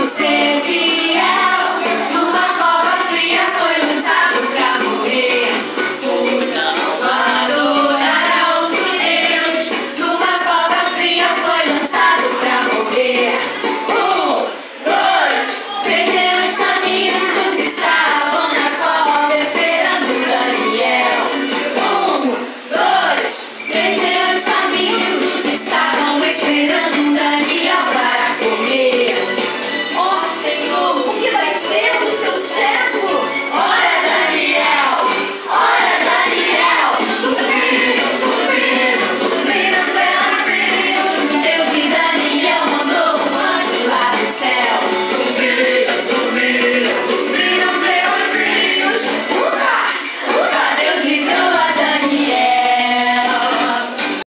você.